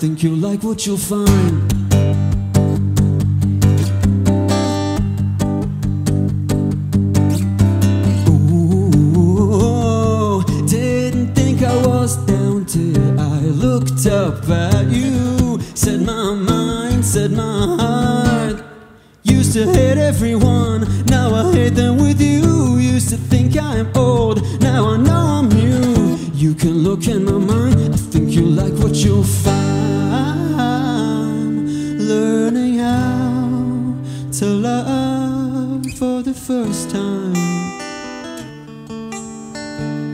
think you'll like what you'll find. Ooh, didn't think I was down till I looked up at you. Said my mind, said my heart. Used to hate everyone, now I hate them with you. Used to think I'm old, now I know I'm new. You can look in my mind, I think you like what you'll find. To love for the first time.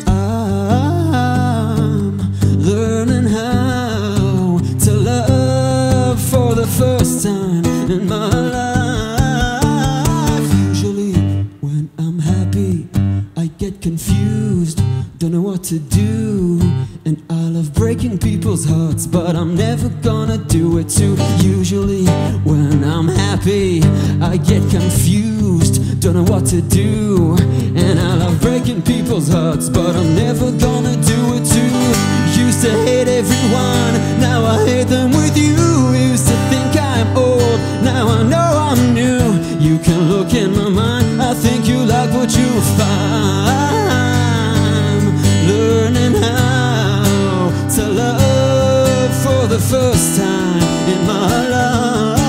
I'm learning how to love for the first time in my life. Usually, when I'm happy, I get confused, don't know what to do. And I love breaking people's hearts, but I'm never gonna do it too. Usually, when I'm happy, I get confused, don't know what to do. And I love breaking people's hearts, but I'm never gonna do it too. Used to hate everyone, first time in my life.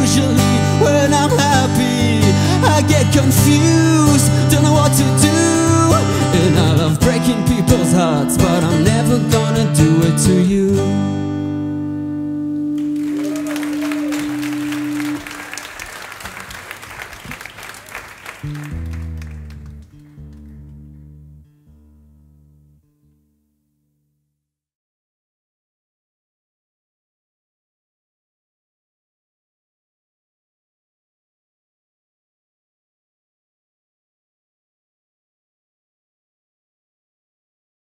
Usually, when I'm happy, I get confused, don't know what to do. And I love breaking people's hearts, but I'm never gonna do it to you.